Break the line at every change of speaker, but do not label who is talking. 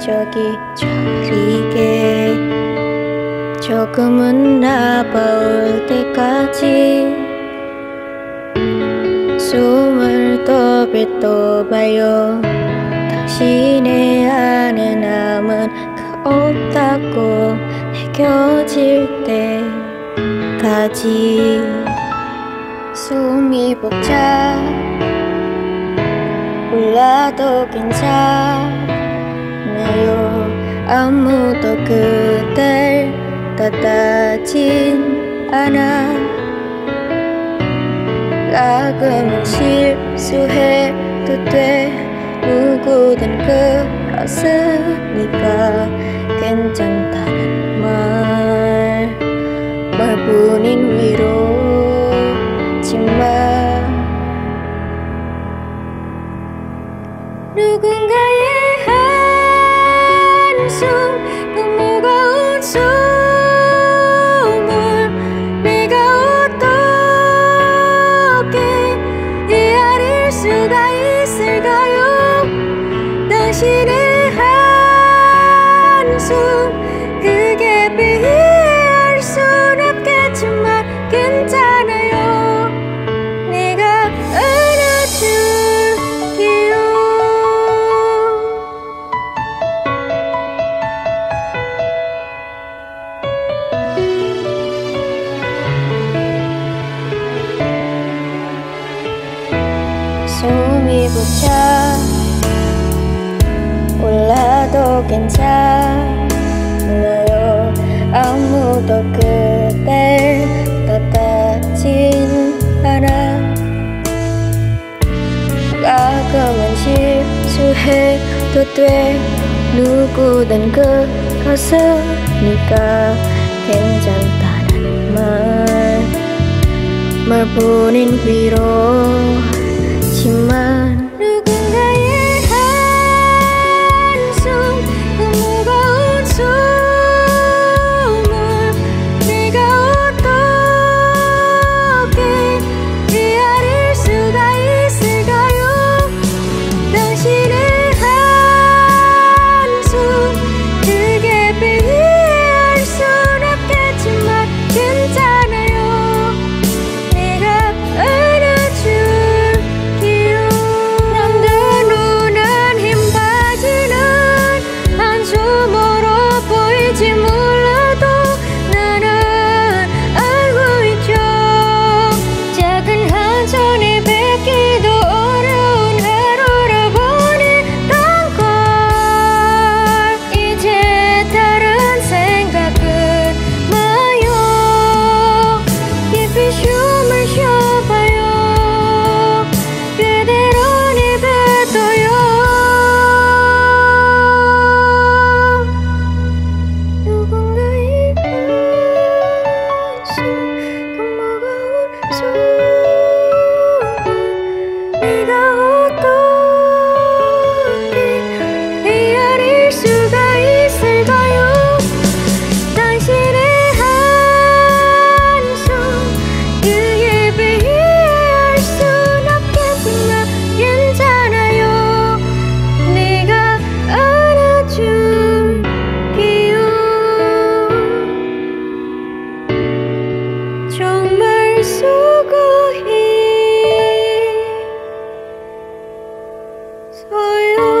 저기 저리게. 조금은 나아올 때까지 숨을 또 뱉어봐요. 당신의 안에 남은 그 없다고 해겨질 때까지 숨이 벅차 올라도 괜찮아요. 아무도 그댈 따다진 않아. 가끔은 실수해도 돼. 누구든 그렇으 있을까요? 당신의 벅차 올라도 괜찮아요. 아무도 그댈 따다진 않아. 가끔은 실수해도 돼. 누구든 그렇으니까 괜찮다는 말 말뿐인 위로 지만 수고해 서요